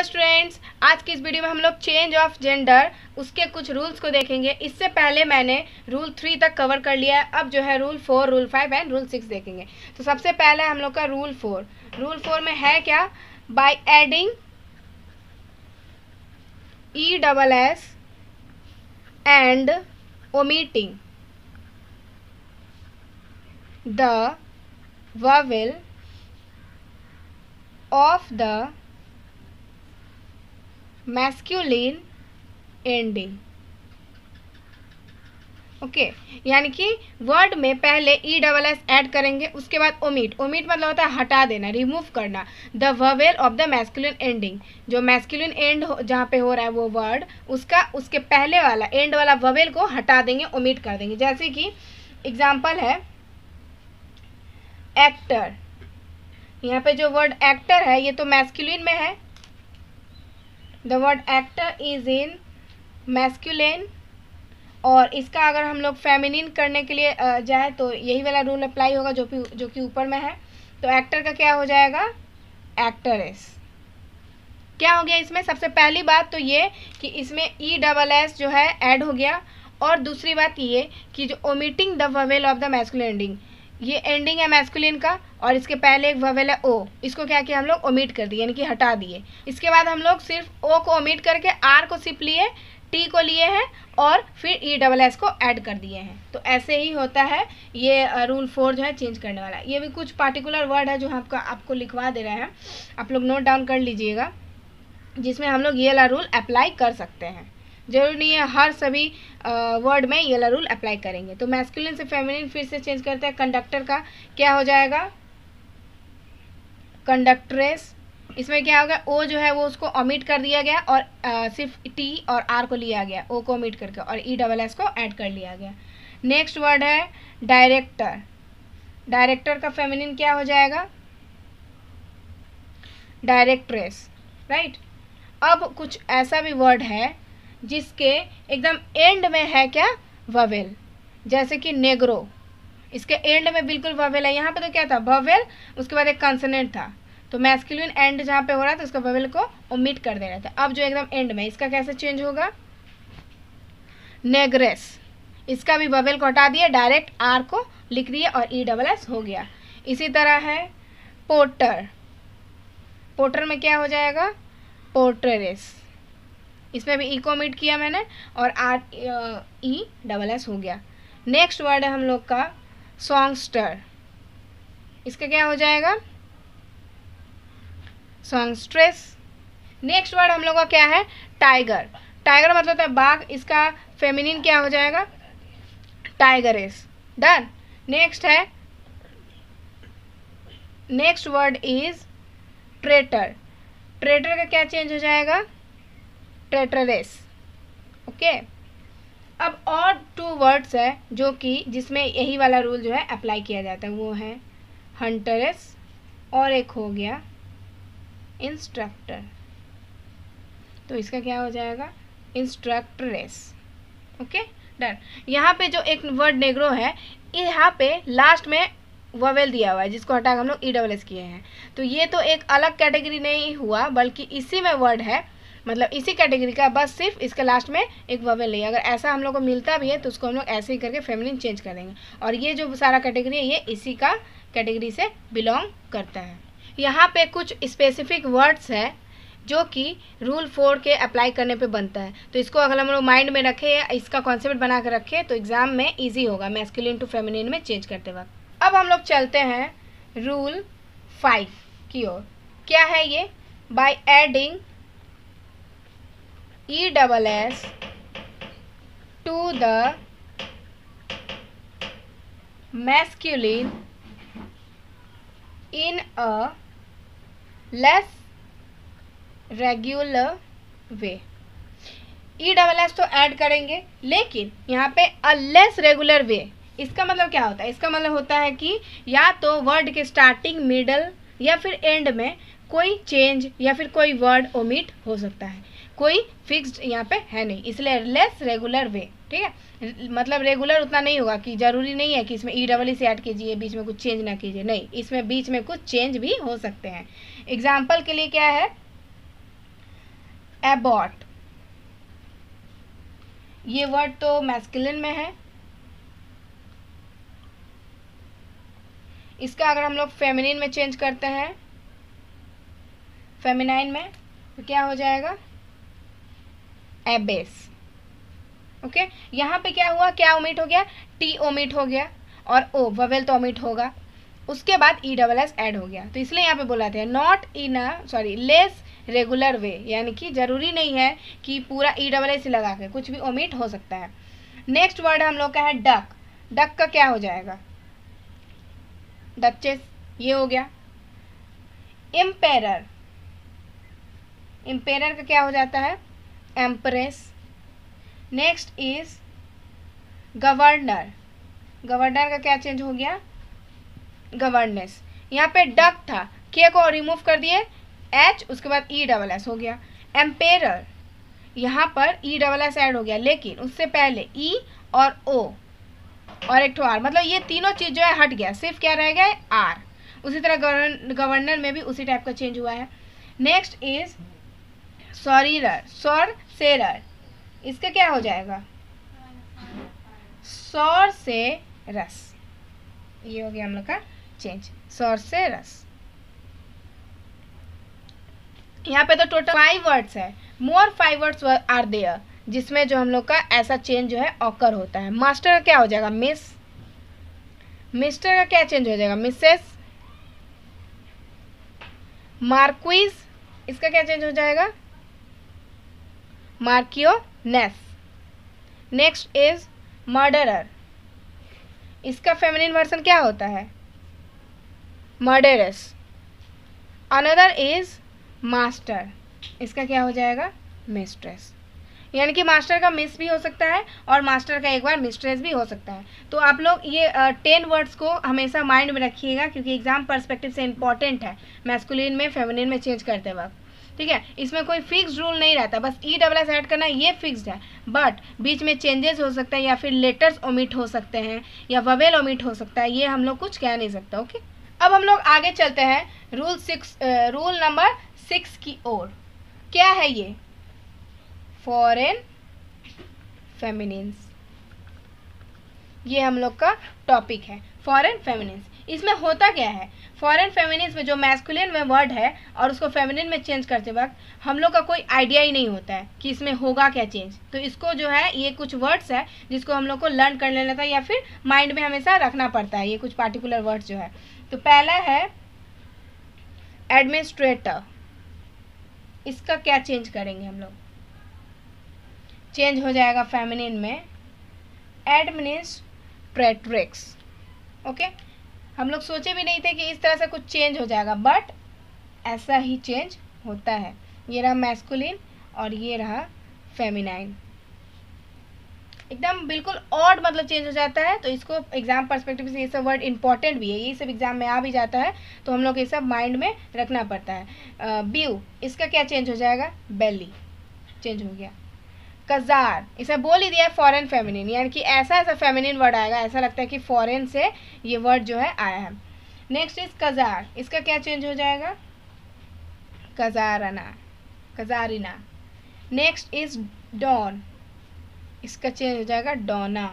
Hello students आज की इस वीडियो में हम लोग चेंज ऑफ़ जेंडर उसके कुछ रूल्स को देखेंगे। इससे पहले मैंने रूल थ्री तक कवर कर लिया है। अब जो है rule four rule five and rule six देखेंगे। तो सबसे पहले हम लोग का रूल फोर रूल फोर में है क्या? By adding E double S and omitting vowel of the masculine ending okay okay, यानी कि वर्ड में पहले ई डबल एस ऐड करेंगे उसके बाद ओमिट ओमिट मतलब होता है हटा देना रिमूव करना. The vowel of the masculine ending जो मैस्कुलिन एंड जहाँ पे हो रहा है वो वर्ड उसका उसके पहले वाला एंड वाला ववेल को हटा देंगे ओमिट कर देंगे. जैसे कि एग्ज़ाम्पल है एक्टर यहाँ पे जो वर्ड एक्टर है ये तो मैस्कुलिन में है. The word actor is in masculine और इसका अगर हम लोग फेमिनिन करने के लिए जाए तो यही वाला रूल अप्लाई होगा जो कि जो कि ऊपर में है। तो एक्टर का क्या हो जाएगा? एक्टरेस क्या हो गया इसमें? सबसे पहली बात तो ये कि इसमें ई डबल एस जो है ऐड हो गया। और दूसरी बात ये कि जो omitting the vowel of the masculine ending ये एंडिंग है मैस्कुलिन का, और इसके पहले एक ववेल है ओ इसको क्या किया हम लोग? ओमिट कर दिए, यानी कि हटा दिए। इसके बाद हम लोग सिर्फ़ ओ को ओमिट करके आर को सिप लिए टी को लिए हैं, और फिर ई डबल एस को ऐड कर दिए हैं। तो ऐसे ही होता है। ये रूल फोर जो है चेंज करने वाला ये भी कुछ पार्टिकुलर वर्ड है जो आपका, आपको लिखवा दे रहे हैं। आप लोग नोट डाउन कर लीजिएगा, जिसमें हम लोग ये वाला रूल अप्लाई कर सकते हैं। ज़रूरी नहीं है हर सभी वर्ड में ये रूल अप्लाई करेंगे। तो मैस्कुलिन से फेमिनिन फिर से चेंज करते हैं कंडक्टर का क्या हो जाएगा? कंडक्ट्रेस इसमें क्या होगा? ओ जो है वो उसको ओमिट कर दिया गया और आ, सिर्फ़ टी और आर को लिया गया। ओ को ओमिट करके और ई डबल एस को ऐड कर लिया गया। नेक्स्ट वर्ड है डायरेक्टर डायरेक्टर का फेमिनिन क्या हो जाएगा? डायरेक्ट्रेस राइट अब कुछ ऐसा भी वर्ड है जिसके एकदम एंड में है क्या? ववेल जैसे कि नेग्रो इसके एंड में बिल्कुल ववेल है। यहाँ पे तो क्या था? ववेल उसके बाद एक कंसनेंट था। तो मैस्कुलिन एंड जहाँ पे हो रहा था, उसका ववेल को ओमिट कर दे रहा था। अब जो एकदम एंड में इसका कैसे चेंज होगा? नेग्रेस इसका भी ववेल को हटा दिया डायरेक्ट आर को लिख दिया और ई डबल एस हो गया। इसी तरह है पोटर। पोटर में क्या हो जाएगा? पोर्टरेस इसमें भी ई को ओमिट किया मैंने और आर ई डबल एस हो गया। नेक्स्ट वर्ड है हम लोग का सॉन्गस्टर इसका क्या हो जाएगा? सॉन्गस्ट्रेस नेक्स्ट वर्ड हम लोग का क्या है? टाइगर टाइगर मतलब है बाघ। इसका फेमिनिन क्या हो जाएगा? टाइगरेस डन नेक्स्ट है। Next word is traitor traitor का क्या चेंज हो जाएगा? Traitress okay? अब और टू वर्ड्स है जो कि जिसमें यही वाला रूल जो है अप्लाई किया जाता है, वो है हंटरेस और एक हो गया इंस्ट्रक्टर तो इसका क्या हो जाएगा? Instructress okay? डन। यहाँ पे जो एक वर्ड नेग्रो है, यहाँ पे लास्ट में ववेल दिया हुआ है, जिसको हटा हम लोग ई डबल एस किए हैं। तो ये तो एक अलग कैटेगरी नहीं हुआ, बल्कि इसी में वर्ड है मतलब इसी कैटेगरी का, बस सिर्फ़ इसके लास्ट में एक ववेल नहीं अगर ऐसा हम लोग को मिलता भी है तो उसको हम लोग ऐसे ही करके फेमिनिन चेंज कर देंगे। और ये जो सारा कैटेगरी है, ये इसी का कैटेगरी से बिलोंग करता है। यहाँ पे कुछ स्पेसिफिक वर्ड्स है, जो कि रूल फोर के अप्लाई करने पे बनता है। तो इसको अगर हम लोग माइंड में रखें या इसका कॉन्सेप्ट बना कर रखें तो एग्ज़ाम में इजी होगा मैस्कुलिन टू फेमिनिन में चेंज करते वक्त। अब हम लोग चलते हैं रूल फाइव की ओर। क्या है ये? By adding E double S to the masculine in a less regular way. E double S तो ऐड करेंगे, लेकिन यहाँ पे अ लेस रेगुलर वे इसका मतलब क्या होता है? इसका मतलब होता है कि या तो वर्ड के स्टार्टिंग मिडल या फिर एंड में कोई चेंज या फिर कोई वर्ड ओमिट हो सकता है। कोई फिक्स्ड यहाँ पे है नहीं, इसलिए लेस रेगुलर वे ठीक है? मतलब रेगुलर उतना नहीं होगा कि ज़रूरी नहीं है कि इसमें ई डबल से ऐड कीजिए, बीच में कुछ चेंज ना कीजिए, नहीं, इसमें बीच में कुछ चेंज भी हो सकते हैं। एग्ज़ाम्पल के लिए क्या है? एबॉट ये वर्ड तो मैस्कुलिन में है। इसका अगर हम लोग फेमिनिन में चेंज करते हैं फेमिनाइन में तो क्या हो जाएगा? एबेस ओके यहाँ पे क्या हुआ? क्या ओमिट हो गया? टी ओमिट हो गया और ओ ववेल तो ओमिट होगा। उसके बाद ई डबल एस ऐड हो गया। तो इसलिए यहाँ पे बोला था not in a sorry less regular way यानी कि ज़रूरी नहीं है कि पूरा ई डबल एस लगा के कुछ भी ओमिट हो सकता है। नेक्स्ट वर्ड हम लोग का है डक डक का क्या हो जाएगा? डचेस ये हो गया। इम्पेरर इम्पेरर का क्या हो जाता है? Empress next is governor governor का क्या चेंज हो गया? गवर्नेस यहाँ पे डक था। के को रिमूव कर दिए। एच उसके बाद ई डबल एस हो गया। एम्पेयर यहाँ पर ई डबल एस ऐड हो गया। लेकिन उससे पहले ई e और ओ और एक आर मतलब ये तीनों चीज़ जो है हट गया। सिर्फ़ क्या रह गया आर उसी तरह गवर्नर में भी उसी टाइप का चेंज हुआ है। Next is sorcerer sorcerer इसका क्या हो जाएगा? सौर से रस। ये हो गया हम लोग का चेंज सौर से रस। यहाँ पे तो टोटल फाइव वर्ड्स है। More five words are there जिसमें जो हम लोग का ऐसा चेंज जो है ऑकर होता है। मास्टर का क्या हो जाएगा? मिस मिस्टर का क्या चेंज हो जाएगा? मिसेस मार्क्विज इसका क्या चेंज हो जाएगा? Marchioness next is murderer इसका फेमिनिन वर्सन क्या होता है? मर्डरस अनदर इज़ मास्टर इसका क्या हो जाएगा? मिस्ट्रेस यानी कि मास्टर का मिस भी हो सकता है और मास्टर का एक बार मिस्ट्रेस भी हो सकता है। तो आप लोग ये टेन uh, वर्ड्स को हमेशा माइंड में रखिएगा क्योंकि एग्ज़ाम परस्पेक्टिव से इंपॉर्टेंट है। मैस्कुलिन में फेमिनिन में चेंज करते वक्त। ठीक है? इसमें कोई फिक्स रूल नहीं रहता, बस ई डबल एस ऐड करना ये फिक्स्ड है। बट बीच में चेंजेस हो सकता है या फिर लेटर्स ओमिट हो सकते हैं या ववेल ओमिट हो सकता है, ये हम लोग कुछ कह नहीं सकते ओके अब हम लोग आगे चलते हैं rule six rule number six की ओर। क्या है ये? फॉरेन फेमिनिन्स ये हम लोग का टॉपिक है। फॉरेन फेमिनिन्स इसमें होता क्या है? फॉरेन फेमिनिन्स में जो मैस्कुलिन में वर्ड है और उसको फेमिनिन में चेंज करते वक्त हम लोग का कोई आइडिया ही नहीं होता है कि इसमें होगा क्या चेंज तो इसको जो है, ये कुछ वर्ड्स है जिसको हम लोग को लर्न कर लेना था या फिर माइंड में हमेशा रखना पड़ता है। ये कुछ पार्टिकुलर वर्ड्स जो है। तो पहला है एडमिनिस्ट्रेटर इसका क्या चेंज करेंगे हम लोग? चेंज हो जाएगा फेमिनिन में एडमिनिस्ट्रेट्रिक्स ओके हम लोग सोचे भी नहीं थे कि इस तरह से कुछ चेंज हो जाएगा बट ऐसा ही चेंज होता है। ये रहा मैस्कुलिन और ये रहा फेमिनाइन एकदम बिल्कुल ऑड मतलब चेंज हो जाता है तो इसको एग्ज़ाम परस्पेक्टिव से ये सब वर्ड इंपॉर्टेंट भी है। ये सब एग्ज़ाम में आ भी जाता है तो हम लोग ये सब माइंड में रखना पड़ता है। ब्यू इसका क्या चेंज हो जाएगा? बेली चेंज हो गया। कजार। इसे बोल ही दिया है फॉरेन फेमिनिन यानी कि ऐसा ऐसा फेमिनिन वर्ड आएगा, ऐसा लगता है कि फॉरेन से ये वर्ड जो है आया है। Next is czar. इसका क्या चेंज हो जाएगा? Czarina, czarina. Next is don इसका चेंज हो जाएगा डोना।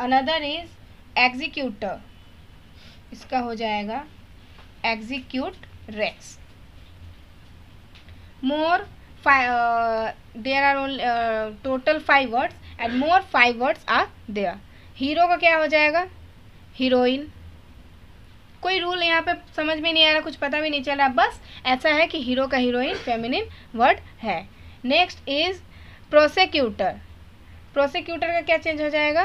अनदर इज़ एग्जीक्यूटर इसका हो जाएगा executrix more there are only total five words and more five words are there hero का क्या हो जाएगा? हीरोइन कोई रूल यहाँ पे समझ में नहीं आ रहा, कुछ पता भी नहीं चल रहा। बस ऐसा है कि हीरो का हीरोइन फेमिनिन वर्ड है। नेक्स्ट इज़ प्रोसेक्यूटर प्रोसिक्यूटर का क्या चेंज हो जाएगा?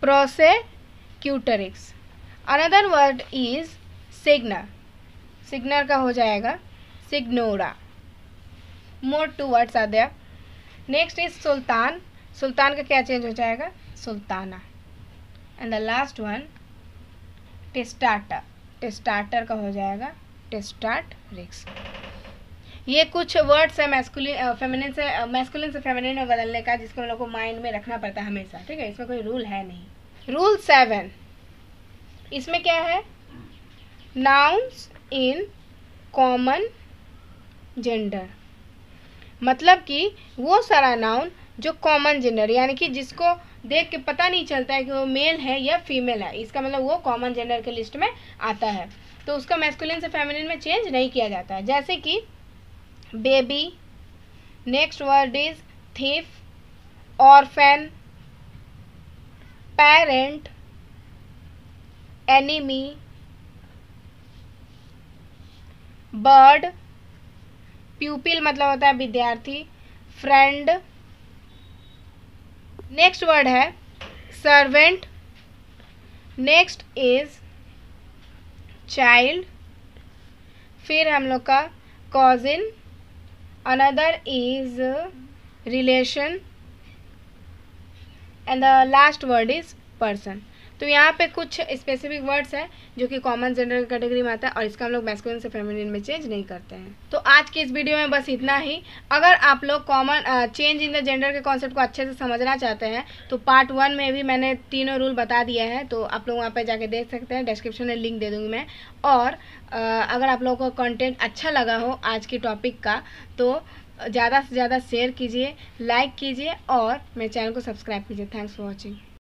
Prosecutrix another word is signor signor का हो जाएगा? Signora more two words are there next is sultan sultan का क्या चेंज हो जाएगा? Sultana and the last one testator testator का हो जाएगा. टेस्टाट रिक्स ये कुछ वर्ड्स है मैस्कुलिन फेमिनिन से मैस्कुलिन से फेमिनिन में बदलने का, जिसको हम लोग को माइंड में रखना पड़ता है हमेशा, ठीक है? इसमें कोई रूल है नहीं. रूल सेवन इसमें क्या है? नाउन्स इन कॉमन जेंडर मतलब कि वो सारा नाउन जो कॉमन जेंडर यानी कि जिसको देख के पता नहीं चलता है कि वो मेल है या फीमेल है, इसका मतलब वो कॉमन जेंडर के लिस्ट में आता है। तो उसका मैस्कुलिन से फेमिनिन में चेंज नहीं किया जाता है। जैसे कि baby next word is thief orphan parent enemy bird pupil मतलब होता है विद्यार्थी। फ्रेंड नेक्स्ट वर्ड है सर्वेंट नेक्स्ट इज़ चाइल्ड फिर हम लोग का cousin another is relation and the last word is person तो यहाँ पे कुछ स्पेसिफिक वर्ड्स हैं, जो कि कॉमन जेंडर कैटेगरी में आता है और इसका हम लोग मैस्कुलिन से फेमिनिन में चेंज नहीं करते हैं। तो आज की इस वीडियो में बस इतना ही। अगर आप लोग common change in the gender के कॉन्सेप्ट को अच्छे से समझना चाहते हैं तो पार्ट वन में भी मैंने तीनों रूल बता दिया है तो आप लोग वहाँ पर जाके देख सकते हैं। डिस्क्रिप्शन में लिंक दे दूँगी मैं। और अगर आप लोगों को कंटेंट अच्छा लगा हो आज के टॉपिक का तो ज़्यादा से ज़्यादा शेयर कीजिए लाइक कीजिए और मेरे चैनल को सब्सक्राइब कीजिए। Thanks for watching